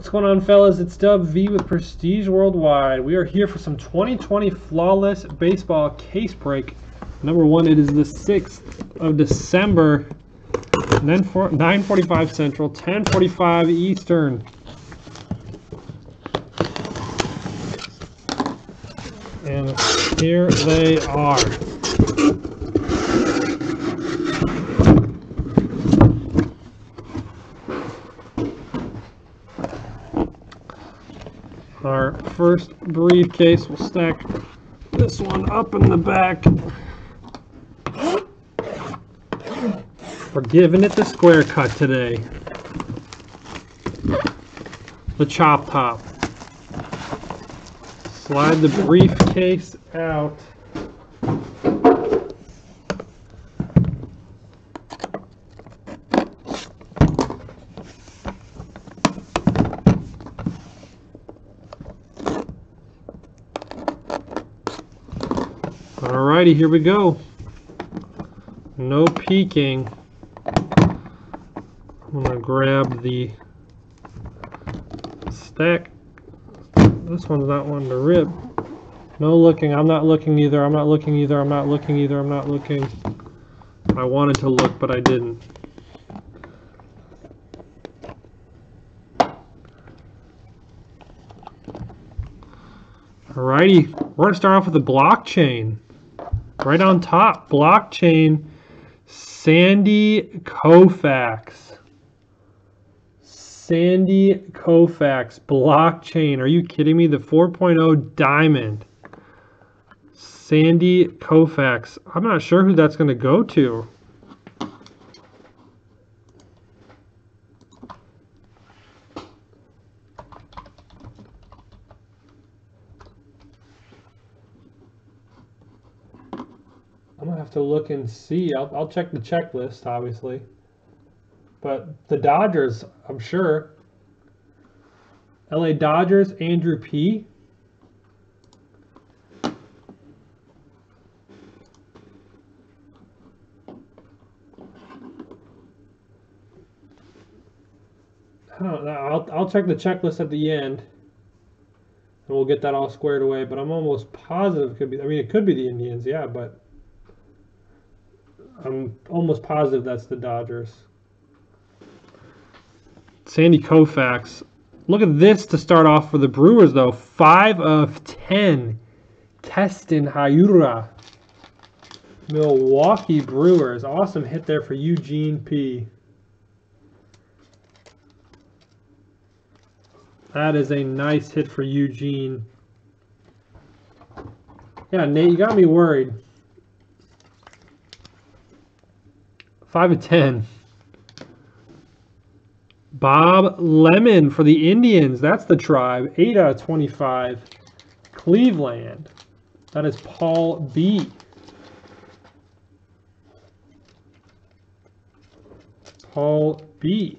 What's going on, fellas? It's Dub V with Prestige Worldwide. We are here for some 2020 Flawless Baseball case break. Number one, it is the 6th of December, 9.45 Central, 10.45 Eastern. And here they are. Our first briefcase, we'll stack this one up in the back. We're giving it the square cut today. The chop top. Slide the briefcase out. Alrighty, here we go. No peeking. I'm gonna grab the stack. This one's not one to rip. No looking. I'm not looking either. I'm not looking either. I'm not looking either. I'm not looking. I wanted to look, but I didn't. Alrighty, we're gonna start off with the blockchain. Right on top, blockchain, Sandy Koufax. Sandy Koufax, blockchain. Are you kidding me? The 4.0 diamond. Sandy Koufax. I'm not sure who that's going to go to. Have to look and see. I'll, I'll check the checklist, obviously. But the Dodgers, I'm sure. LA Dodgers, Andrew P. I don't know. I'll, I'll check the checklist at the end. And we'll get that all squared away. But I'm almost positive it could be. I mean, it could be the Indians, yeah, but. I'm almost positive that's the Dodgers. Sandy Koufax. Look at this to start off for the Brewers, though. 5 of 10. Keston Hiura. Milwaukee Brewers. Awesome hit there for Eugene P. That is a nice hit for Eugene. Yeah, Nate, you got me worried. 5 of 10. Bob Lemon for the Indians. That's the tribe. 8 out of 25. Cleveland. That is Paul B. Paul B.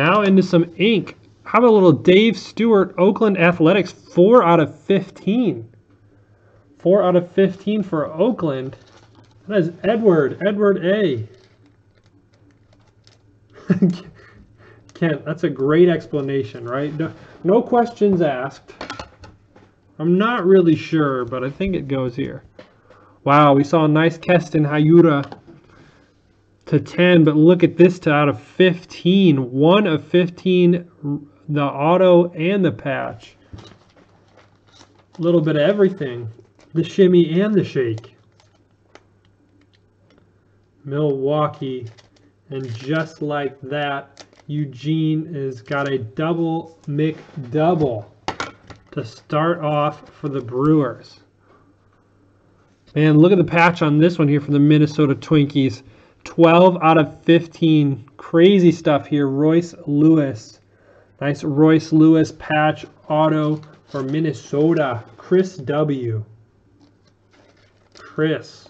now into some ink. How about a little Dave Stewart, Oakland Athletics, 4 out of 15. 4 out of 15 for Oakland. That is Edward, Edward A. Kent, that's a great explanation, right? No, no questions asked. I'm not really sure, but I think it goes here. Wow, we saw a nice Keston Hiura to 10, but look at this to out of 15. 1 of 15, the auto and the patch. A little bit of everything. The shimmy and the shake. Milwaukee. And just like that, Eugene has got a double McDouble to start off for the Brewers. Man, look at the patch on this one here for the Minnesota Twinkies. 12 out of 15. Crazy stuff here. Royce Lewis. Nice Royce Lewis patch auto for Minnesota. Chris W. Chris.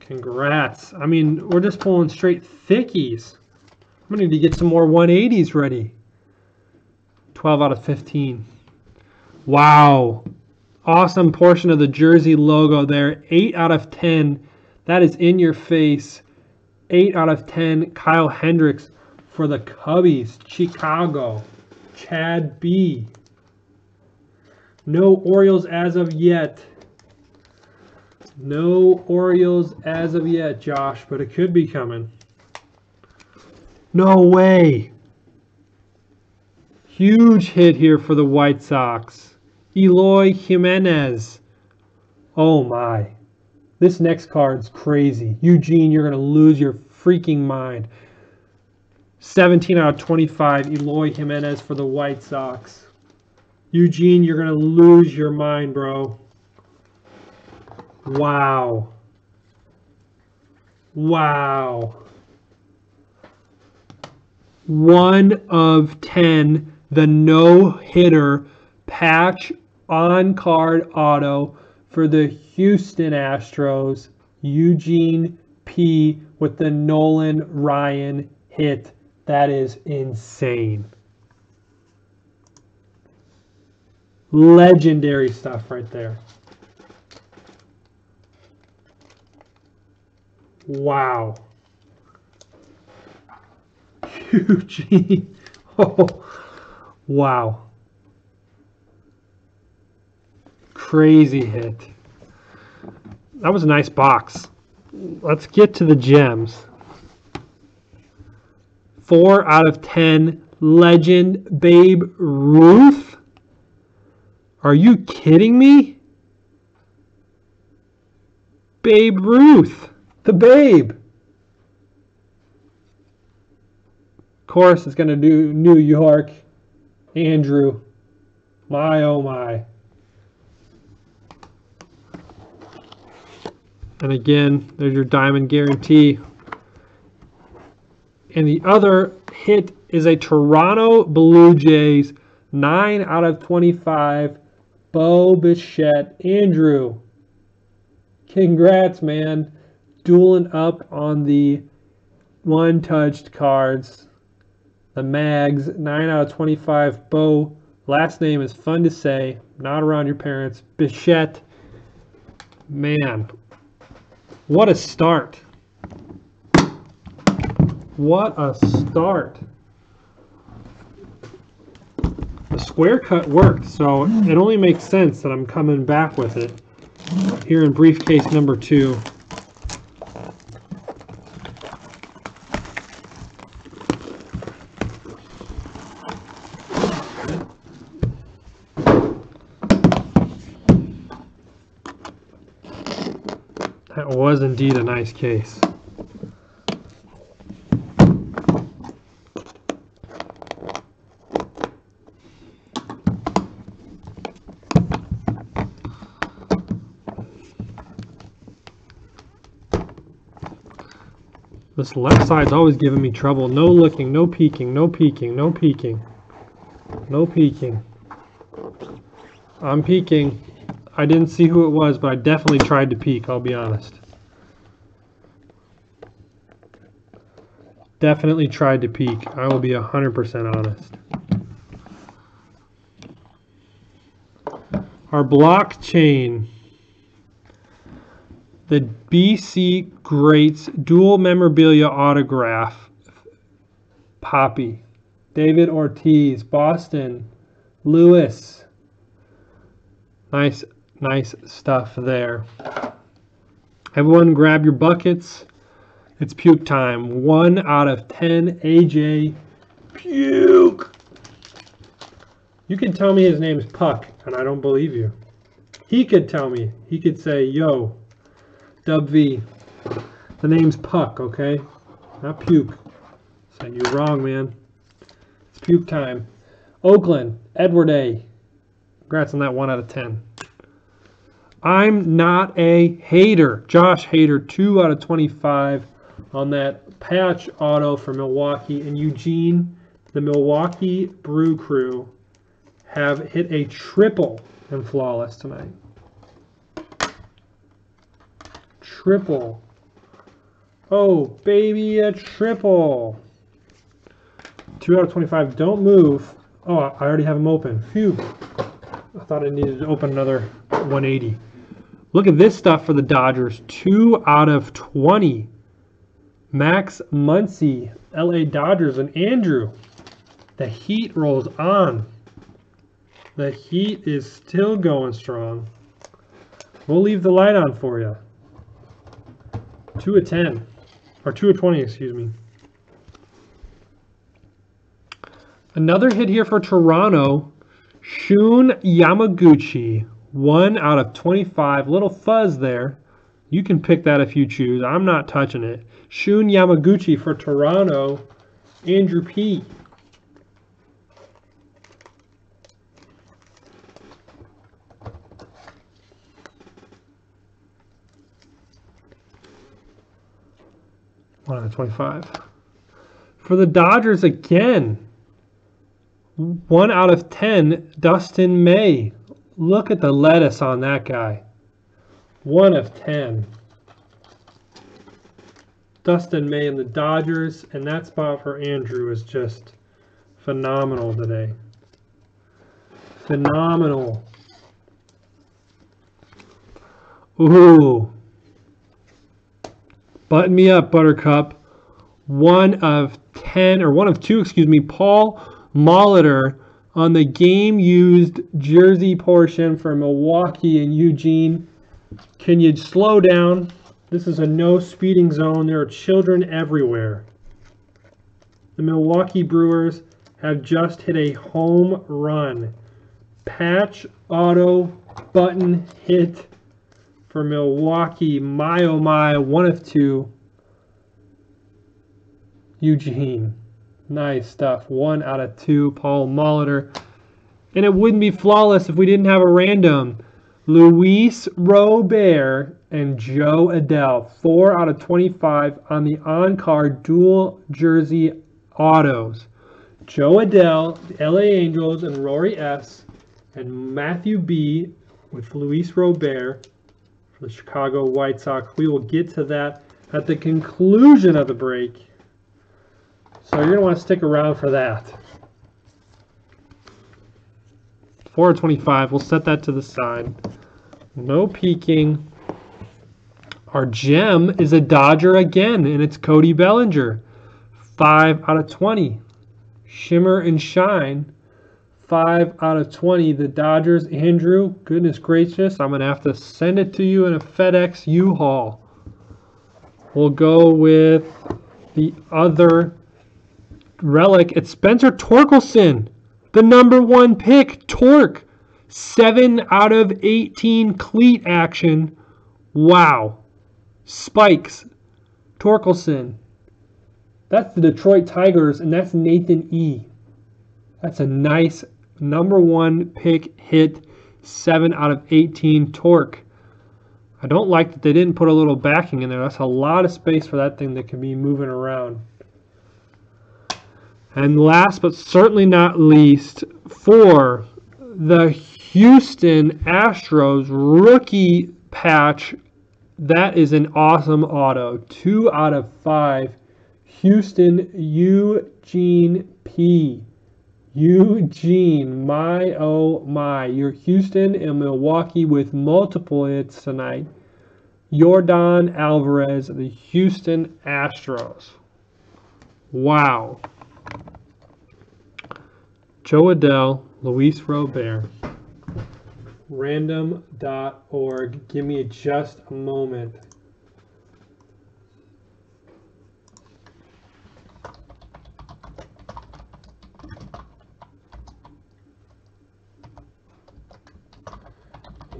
Congrats. I mean, we're just pulling straight thickies. I'm going to need to get some more 180s ready. 12 out of 15. Wow. Awesome portion of the jersey logo there. 8 out of 10. That is in your face. 8 out of 10. Kyle Hendricks for the Cubbies. Chicago. Chad B. No Orioles as of yet. No Orioles as of yet, Josh, but it could be coming. No way. Huge hit here for the White Sox. Eloy Jimenez. Oh my. This next card's crazy. Eugene, you're going to lose your freaking mind. 17 out of 25, Eloy Jimenez for the White Sox. Eugene, you're going to lose your mind, bro. Wow. Wow. One of 10, the no hitter patch on card auto for the Houston Astros, Eugene P. with the Nolan Ryan hit. That is insane. Legendary stuff right there. Wow. Eugene. Oh, wow. Crazy hit. That was a nice box. Let's get to the gems. Four out of ten. Legend Babe Ruth. Are you kidding me? Babe Ruth. The Babe. Of course, it's going to do New York. Andrew. My, oh my. And again, there's your diamond guarantee. And the other hit is a Toronto Blue Jays 9 out of 25. Bo Bichette. Andrew, congrats, man. Dueling up on the one touched cards. The Mags, 9 out of 25. Bo, last name is fun to say, not around your parents. Bichette, man, what a start. What a start. The square cut worked, so it only makes sense that I'm coming back with it here in briefcase number two. That was indeed a nice case. This left side's always giving me trouble. No looking, no peeking, no peeking, no peeking. No peeking. I'm peeking. I didn't see who it was, but I definitely tried to peek, I'll be honest. Definitely tried to peek. I will be 100% honest. Our blockchain. The BC Greats dual memorabilia autograph. Papi. David Ortiz, Boston. Lewis. Nice Nice stuff there. Everyone grab your buckets. It's puke time. One out of 10, AJ Puke. You can tell me his name's Puck, and I don't believe you. He could tell me. He could say, yo, Dub V. The name's Puck, okay? Not Puke. So you're wrong, man. It's puke time. Oakland, Edward A. Congrats on that 1 out of 10. I'm not a hater. Josh Hater, 2 out of 25 on that patch auto for Milwaukee. And Eugene, the Milwaukee Brew Crew, have hit a triple in Flawless tonight. Triple. Oh, baby, a triple. 2 out of 25. Don't move. Oh, I already have them open. Phew. I thought I needed to open another 180. Look at this stuff for the Dodgers. 2 out of 20. Max Muncy, LA Dodgers, and Andrew. The heat rolls on. The heat is still going strong. We'll leave the light on for you. 2 of 10. Or 2 of 20, excuse me. Another hit here for Toronto. Shun Yamaguchi. 1 out of 25. Little fuzz there. You can pick that if you choose. I'm not touching it. Shun Yamaguchi for Toronto. Andrew P. One out of 25. For the Dodgers again, one out of 10, Dustin May. Look at the lettuce on that guy. One of 10. Dustin May and the Dodgers, and that spot for Andrew is just phenomenal today. Phenomenal. Ooh. Button me up, Buttercup. One of 10, or one of two, excuse me, Paul Molitor on the game used jersey portion for Milwaukee and Eugene. Can you slow down? This is a no speeding zone. There are children everywhere. The Milwaukee Brewers have just hit a home run. Patch auto button hit for Milwaukee. My oh my, one of two. Eugene. Nice stuff. One out of two, Paul Molitor. And it wouldn't be flawless if we didn't have a random. Luis Robert and Jo Adell. Four out of 25 on the on-card dual jersey autos. Jo Adell, the LA Angels, and Rory S. And Matthew B. with Luis Robert for the Chicago White Sox. We will get to that at the conclusion of the break. So you're going to want to stick around for that. 425, we'll set that to the side. No peeking. Our gem is a Dodger again, and it's Cody Bellinger. 5 out of 20. Shimmer and Shine. 5 out of 20. The Dodgers, Andrew, goodness gracious, I'm going to have to send it to you in a FedEx U-Haul. We'll go with the other relic, it's Spencer Torkelson, the number one pick, Torque. 7 out of 18 cleat action. Wow. Spikes. Torkelson. That's the Detroit Tigers, and that's Nathan E. That's a nice number one pick hit. 7 out of 18 torque. I don't like that they didn't put a little backing in there. That's a lot of space for that thing that can be moving around. And last but certainly not least, for the Houston Astros rookie patch, that is an awesome auto. Two out of five. Houston Eugene P. Eugene, my oh my. You're Houston and Milwaukee with multiple hits tonight. Yordan Alvarez, the Houston Astros. Wow. Jo Adell, Luis Robert. Random.org. Give me just a moment.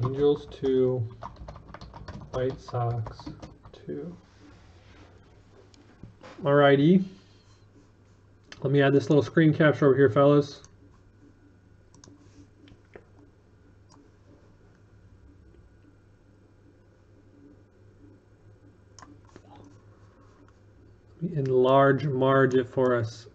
Angels 2, White Sox 2. Alrighty. Let me add this little screen capture over here, fellas. Marge it for us.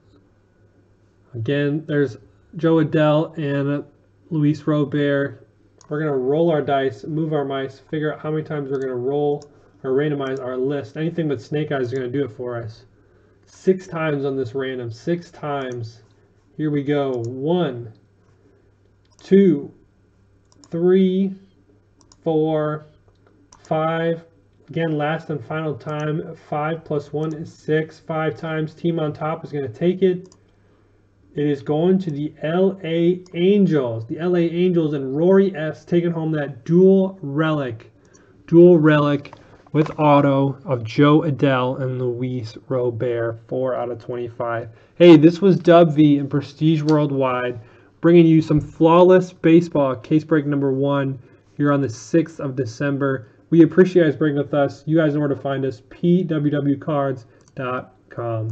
Again, there's Jo Adell and Luis Robert. We're going to roll our dice, move our mice, figure out how many times we're going to roll or randomize our list. Anything but Snake Eyes is going to do it for us. Six times on this random. Six times. Here we go. One, two, three, four, five. Again, last and final time. Five plus one is six. Five times. Team on top is going to take it. It is going to the LA Angels. The LA Angels and Rory S. taking home that dual relic. Dual relic with auto of Jo Adell and Luis Robert. 4 out of 25. Hey, this was Dub V in Prestige Worldwide, bringing you some flawless baseball case break number one here on the 6th of December. We appreciate you guys being with us. You guys know where to find us, pwwcards.com.